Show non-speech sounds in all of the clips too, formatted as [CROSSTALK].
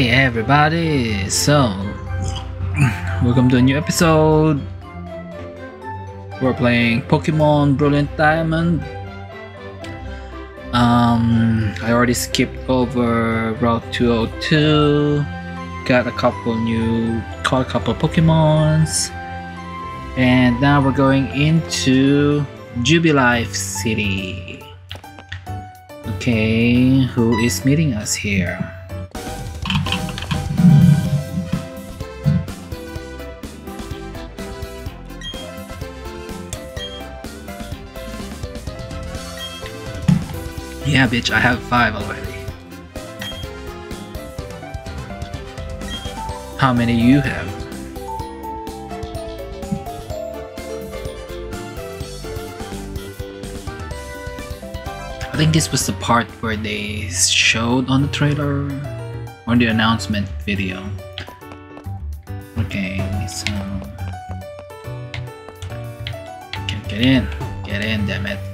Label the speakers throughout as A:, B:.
A: Hey everybody! So, [CLEARS THROAT] welcome to a new episode. We're playing Pokemon Brilliant Diamond. Um, I already skipped over Route 202. Got a couple new, caught a couple Pokemons. And now we're going into Jubilife City. Okay, who is meeting us here? Yeah, bitch, I have five already. How many you have? I think this was the part where they showed on the trailer or the announcement video. Okay, so get, in, get in, damn it.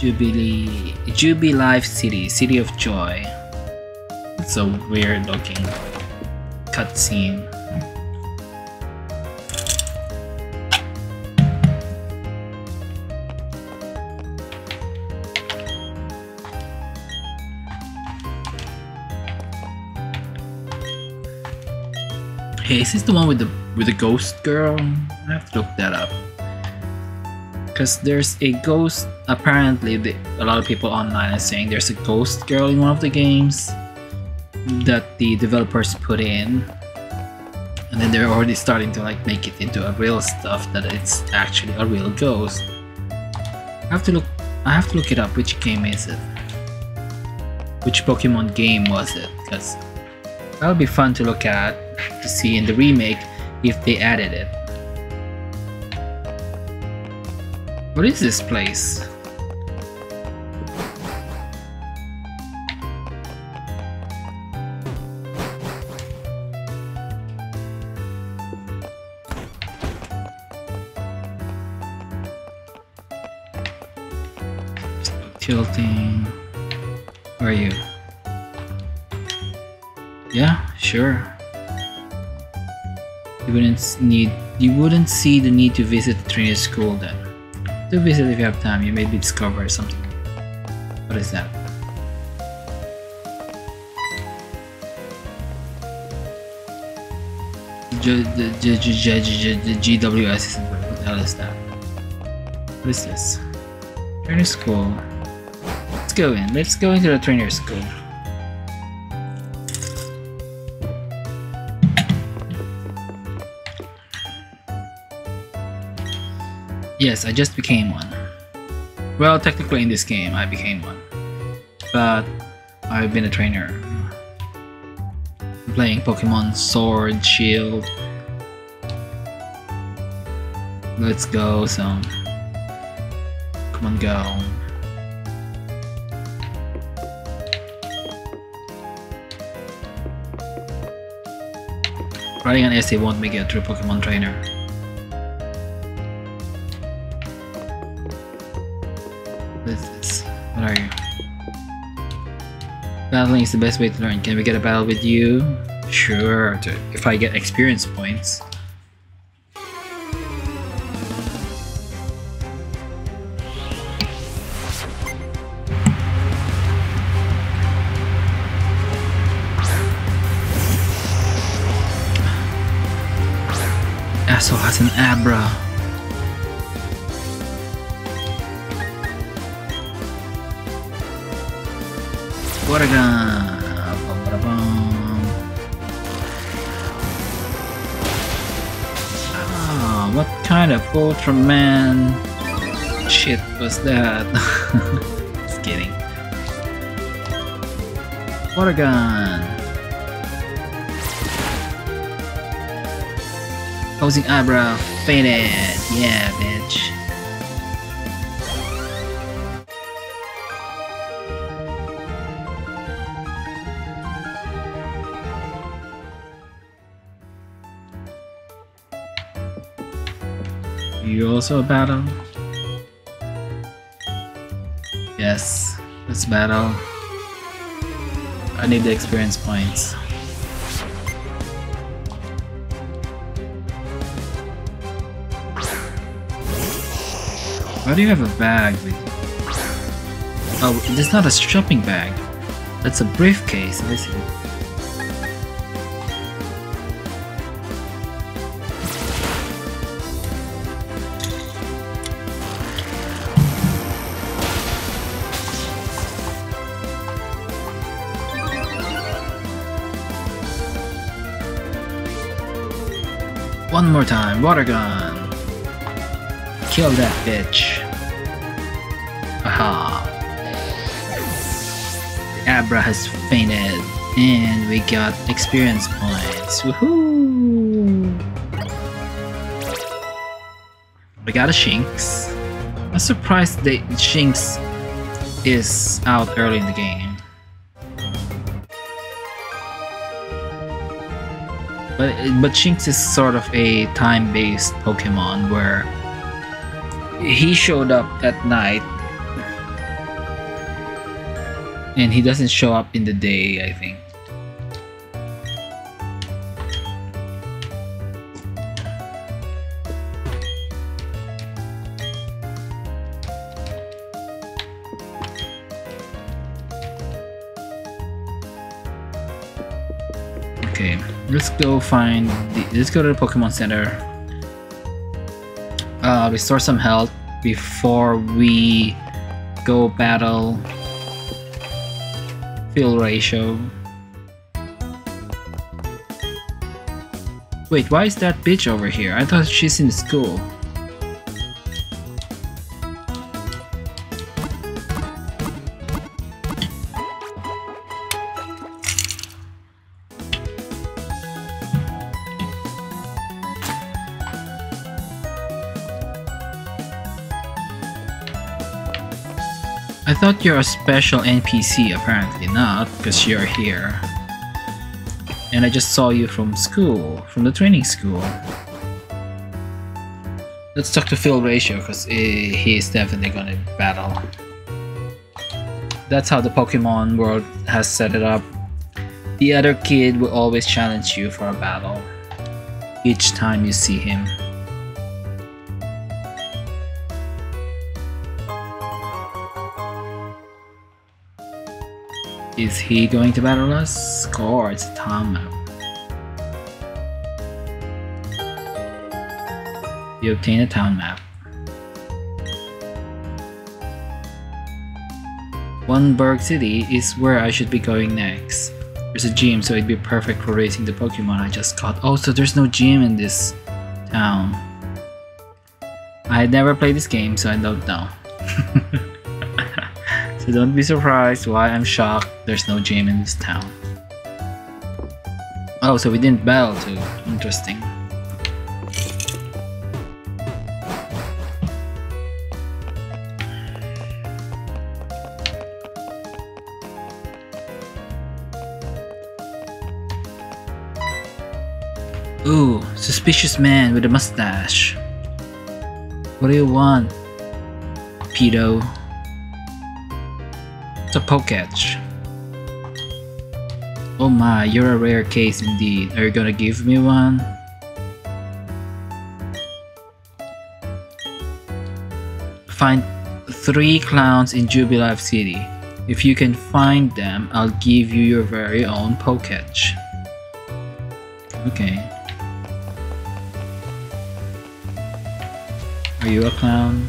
A: Jubilee, Jubilee Jubilife City, City of Joy. It's a weird looking cutscene. Hey, is this the one with the with the ghost girl? I have to look that up. Cause there's a ghost. Apparently, the, a lot of people online are saying there's a ghost girl in one of the games that the developers put in, and then they're already starting to like make it into a real stuff that it's actually a real ghost. I have to look. I have to look it up. Which game is it? Which Pokemon game was it? Because that would be fun to look at to see in the remake if they added it. What is this place? Tilting. Where are you? Yeah, sure. You wouldn't need you wouldn't see the need to visit the trainer school then. Do visit if you have time, you maybe discover something. What is that? The, the GWS is what the hell is that? What is this? Trainer school. Let's go in. Let's go into the trainer school. Yes, I just became one. Well, technically in this game, I became one. But I've been a trainer. Playing Pokemon Sword, Shield. Let's go, so. Come on, go. Writing an essay won't make you a true Pokemon trainer. Battling is the best way to learn. Can we get a battle with you? Sure, to, if I get experience points. Asshole has an Abra. Gun! Ah, what kind of Ultraman shit was that? [LAUGHS] Just kidding. Gun! Posing eyebrow faded. Yeah, bitch. You also a battle? Yes, let's battle. I need the experience points. Why do you have a bag with you? Oh, it's not a shopping bag. That's a briefcase, basically. One more time, water gun. Kill that bitch. Aha. Abra has fainted, and we got experience points. Woohoo! We got a Shinx. I'm surprised that Shinx is out early in the game. But, but Shinx is sort of a time-based Pokemon where he showed up at night and he doesn't show up in the day, I think. Okay, let's go find the, let's go to the Pokemon Center. Uh, restore some health before we go battle Field Ratio. Wait, why is that bitch over here? I thought she's in school. Thought you're a special NPC, apparently not, because you're here. And I just saw you from school, from the training school. Let's talk to Field Ratio, because he is definitely gonna battle. That's how the Pokemon world has set it up. The other kid will always challenge you for a battle. Each time you see him. Is he going to battle us? A town map. You obtain a town map. Oreburgh City is where I should be going next. There's a gym, so it'd be perfect for raising the Pokemon I just caught. Oh, so there's no gym in this town. I had never played this game, so I don't know. [LAUGHS] So don't be surprised why I'm shocked there's no gym in this town. Oh, so we didn't battle too. Interesting. Ooh, suspicious man with a mustache. What do you want, pedo? A Poketch. Oh my, you're a rare case indeed. Are you gonna give me one? Find three clowns in Jubilife City. If you can find them, I'll give you your very own Poketch. Okay. Are you a clown?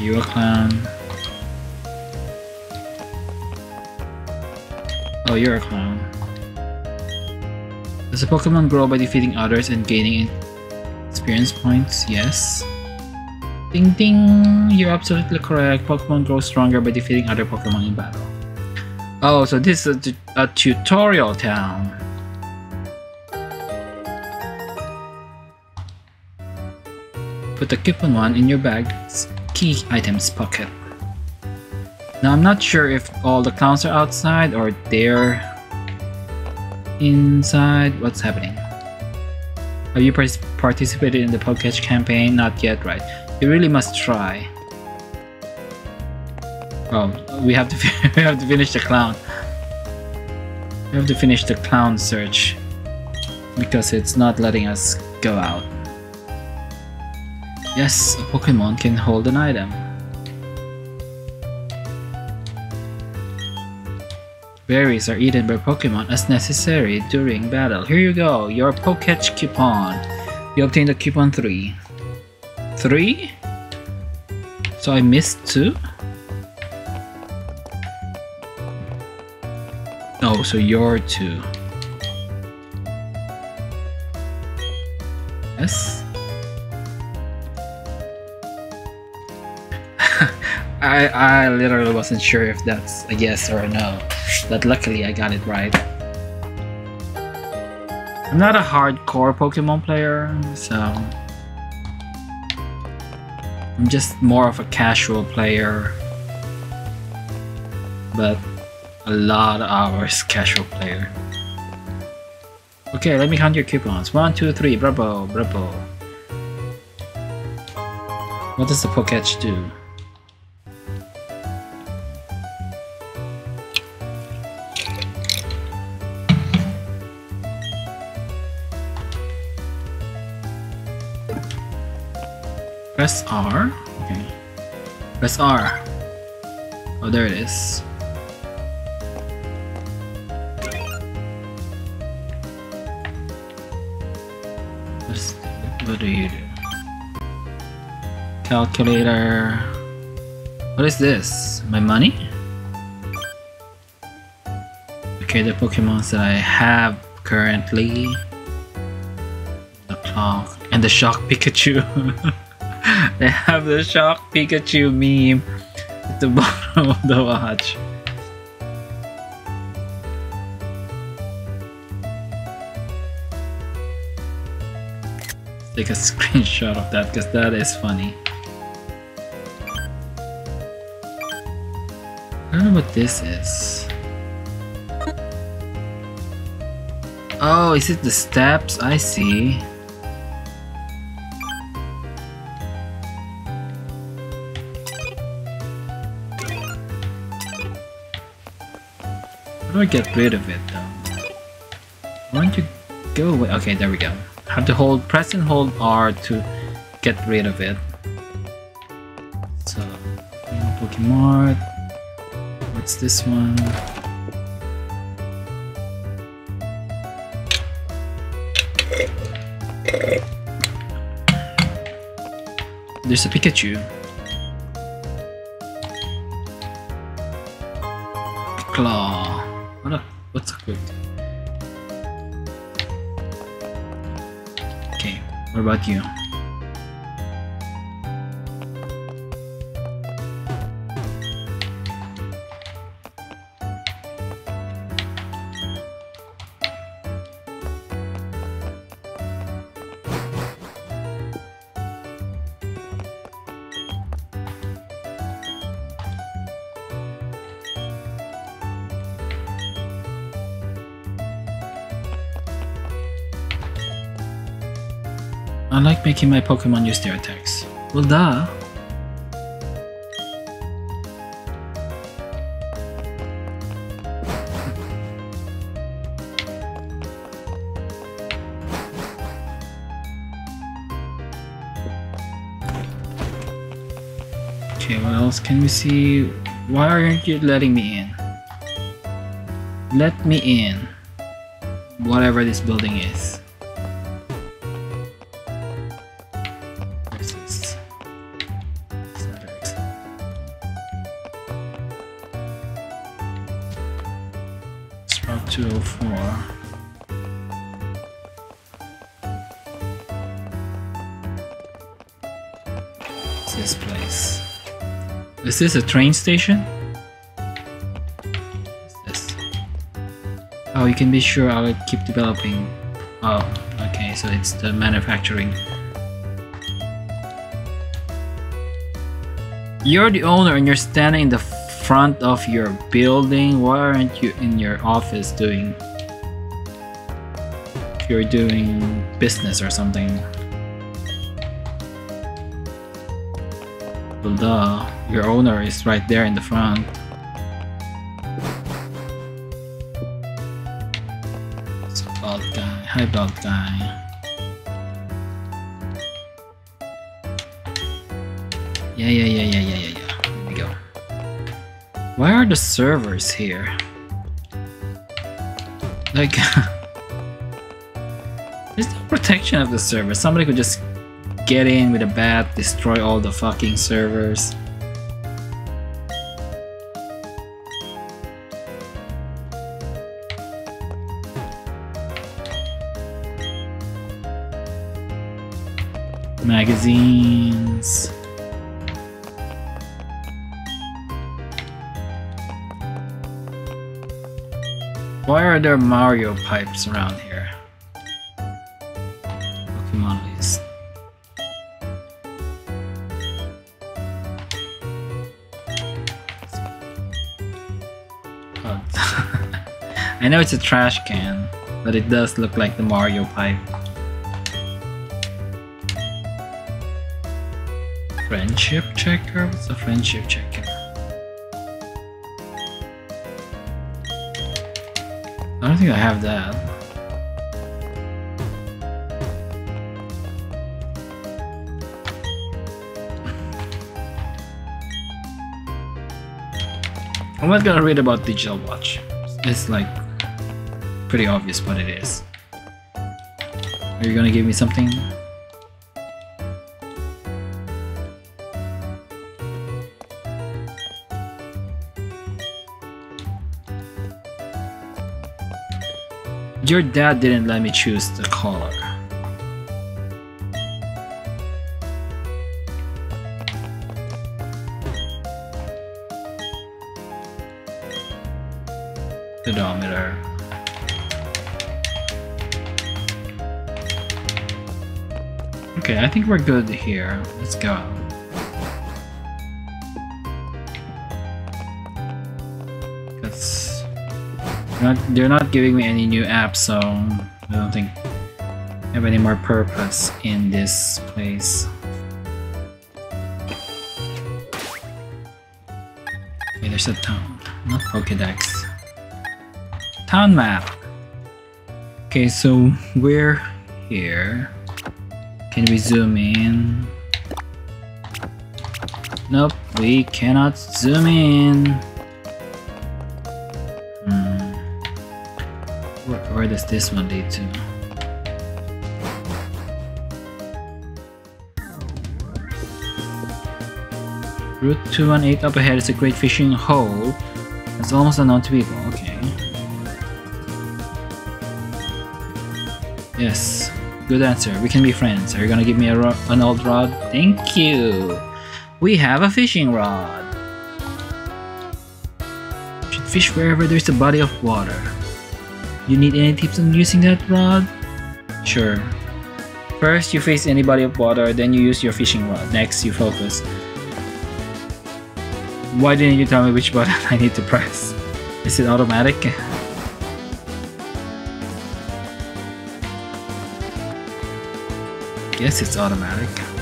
A: You a clown? Oh, you're a clown. Does a Pokemon grow by defeating others and gaining experience points? Yes. Ding ding! You're absolutely correct. Pokemon grow stronger by defeating other Pokemon in battle. Oh, so this is a, tutorial town. Put the coupon one in your bag key items pocket. Now I'm not sure if all the clowns are outside or they're inside. What's happening? Have you participated in the Poketch campaign? Not yet, right? You really must try. Oh, we have to [LAUGHS] we have to finish the clown. We have to finish the clown search because it's not letting us go out. Yes, a Pokemon can hold an item. Berries are eaten by Pokemon as necessary during battle. Here you go, your Poketch coupon. You obtained a coupon 3. 3? So I missed 2? Oh, so you're 2. Yes? I, I literally wasn't sure if that's a yes or a no but luckily I got it right. I'm not a hardcore Pokemon player, so I'm just more of a casual player, but a lot of hours casual player. Okay, let me count your coupons. One, two, three, bravo, bravo. What does the Poketch do? Press R. Okay. Press R. Oh, there it is. what do you do? Calculator. What is this? My money? Okay, the Pokemons that I have currently. The clock. And the Shock Pikachu. [LAUGHS] they have the shock Pikachu meme at the [LAUGHS] bottom of the watch. Take a [LAUGHS] screenshot of that because that is funny. I don't know what this is. Oh, is it the steps? I see. How do I get rid of it though? Why don't you go away? Okay, there we go. Have to hold, press and hold R to get rid of it. So, Pokemon. What's this one? There's a Pikachu. What about you? Making my Pokemon use their attacks. Well, duh. Okay, what else can we see? Why aren't you letting me in? Let me in. Whatever this building is. 204. What's this place? Is this a train station? What's this? Oh, you can be sure I'll keep developing. Oh, okay, so it's the manufacturing. You're the owner and you're standing in the front of your building. Why aren't you in your office doing... You're doing business or something. Well, duh. your owner is right there in the front. It's bald guy. Hi, bald guy. Yeah, yeah, yeah, yeah, yeah, yeah, Why are the servers here? Like, [LAUGHS] there's no protection of the server. Somebody could just get in with a bat, destroy all the fucking servers. Magazines. Why are there Mario pipes around here? Pokemon list. Oh. [LAUGHS] I know it's a trash can, but it does look like the Mario pipe. Friendship checker? What's a friendship checker? Don't think I have that. I'm not gonna read about Digital Watch. It's like pretty obvious what it is. Are you gonna give me something? Your dad didn't let me choose the color. Pedometer. Okay, I think we're good here. Let's go. That's not, they're not giving me any new apps, so I don't think I have any more purpose in this place. Okay, there's a town, not Pokedex. Town map. Okay, so we're here. Can we zoom in? Nope, we cannot zoom in. Does this one lead to? Route 218 up ahead is a great fishing hole. It's almost unknown to people. Okay. Yes. Good answer. We can be friends. Are you gonna give me an old rod? Thank you. We have a fishing rod. Should fish wherever there's a body of water. You need any tips on using that rod? Sure. First, you face any body of water, then you use your fishing rod. Next, you focus. Why didn't you tell me which [LAUGHS] button I need to press? Is it automatic? [LAUGHS] Guess it's automatic.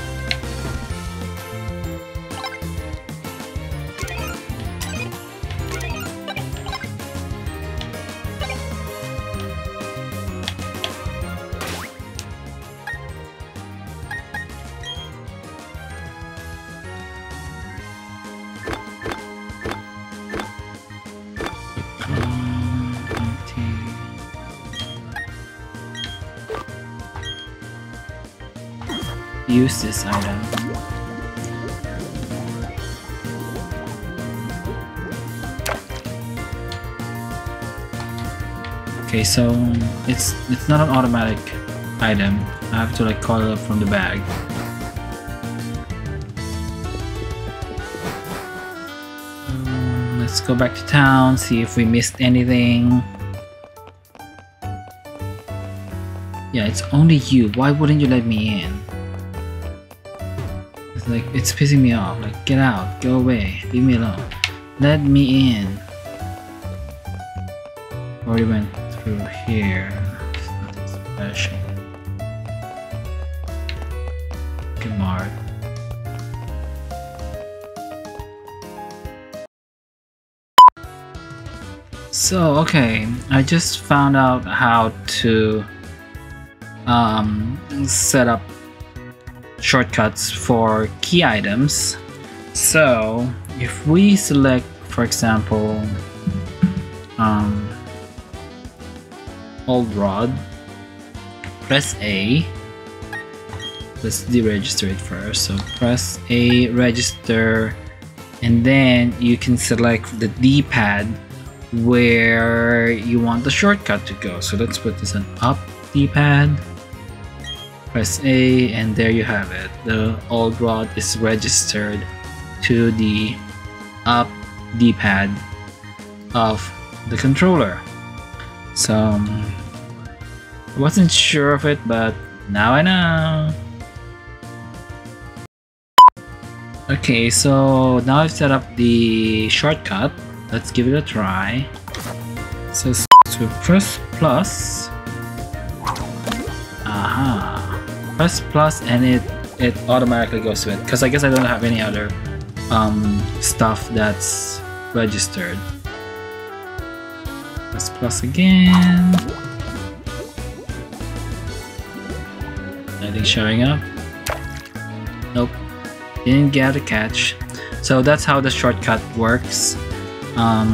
A: Use this item. Okay, so it's it's not an automatic item. I have to like call it up from the bag. Um, let's go back to town, see if we missed anything. Yeah, it's only you. Why wouldn't you let me in? Like, it's pissing me off. Like, get out, go away, leave me alone. Let me in. Already went through here. It's nothing special. Good mark. So, okay, I just found out how to um, set up shortcuts for key items. So, if we select, for example, um, old rod, press A. Let's deregister it first. So press A, register, and then you can select the D-pad where you want the shortcut to go. So let's put this on up D-pad. Press A and there you have it. The old rod is registered to the up D-pad of the controller. So um, I wasn't sure of it, but now I know. Okay, so now I've set up the shortcut. Let's give it a try. So, so press plus. Aha. Press plus and it it automatically goes to it. Because I guess I don't have any other um, stuff that's registered. Press plus again. Anything showing up? Nope. Didn't get a catch. So that's how the shortcut works. Um,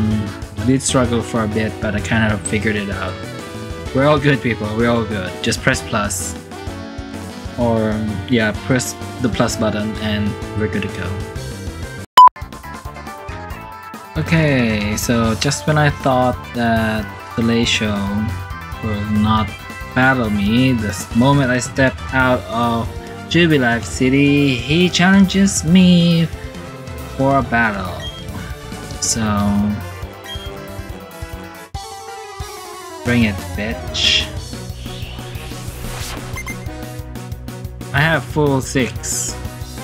A: I did struggle for a bit, but I kind of figured it out. We're all good, people. We're all good. Just press plus. Or, yeah, press the plus button and we're good to go. Okay, so just when I thought that Fellatio will not battle me, the moment I step out of Jubilife City, he challenges me for a battle. So... Bring it, bitch. I have full 6.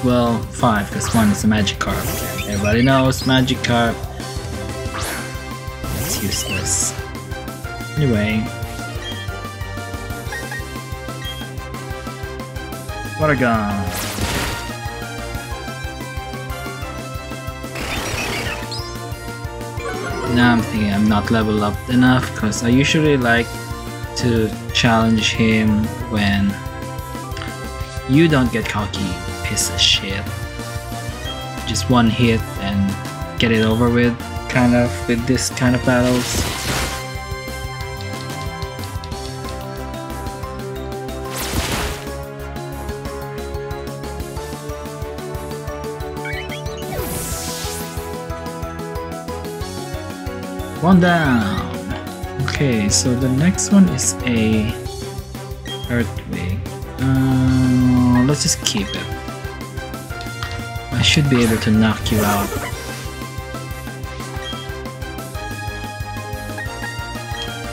A: Well, 5, because 1 is a Magikarp. Everybody knows Magikarp. It's useless. Anyway. What a gun. Now I'm thinking I'm not level up enough because I usually like to challenge him when you don't get cocky, piece of shit. Just one hit and get it over with, kind of, with this kind of battles. One down. Okay, so the next one is a Earthquake. Uh, let's just keep it. I should be able to knock you out.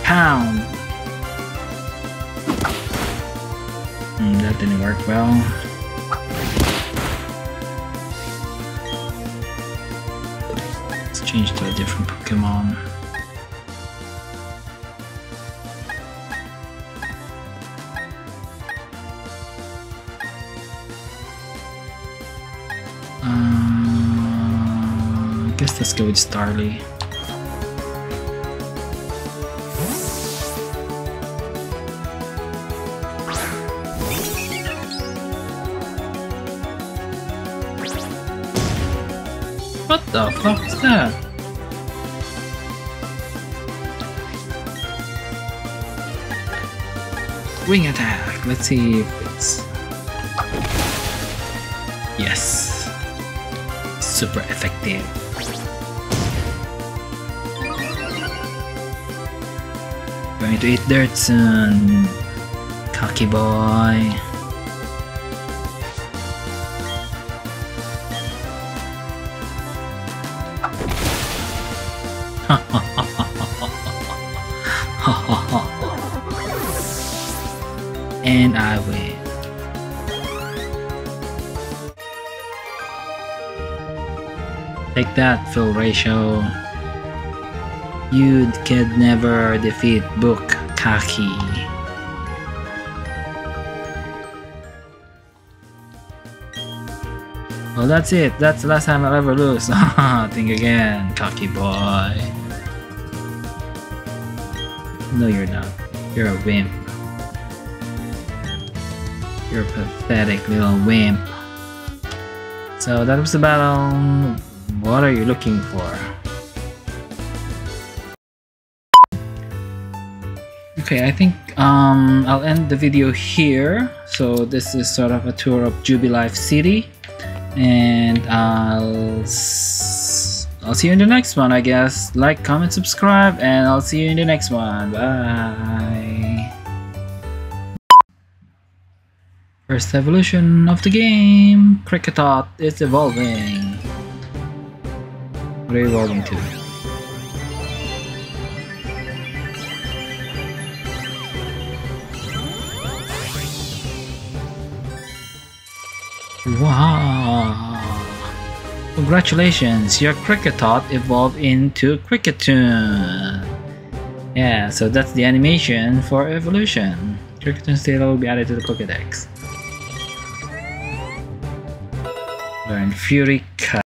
A: Pound! Hmm, that didn't work well. Let's change to a different Pokemon. Let's go with Starly. What the fuck is that? Wing attack. Let's see if it's Yes. Super effective. Going to eat dirt soon. Cocky boy. [LAUGHS] and I win. Take that, Phil Ratio. You can never defeat Book Kaki. Well, that's it. That's the last time I'll ever lose. [LAUGHS] Think again, cocky boy. No, you're not. You're a wimp. You're a pathetic little wimp. So that was the battle. What are you looking for? Okay, I think um, I'll end the video here. So this is sort of a tour of Jubilife City, and I'll I'll see you in the next one. I guess like, comment, subscribe, and I'll see you in the next one. Bye. First evolution of the game, Kricketot is evolving. What are you evolving to? Wow! Congratulations, your Kricketot evolved into Kricketune! Yeah, so that's the animation for evolution. Kricketune data will be added to the Pokedex. Learn Fury Cut.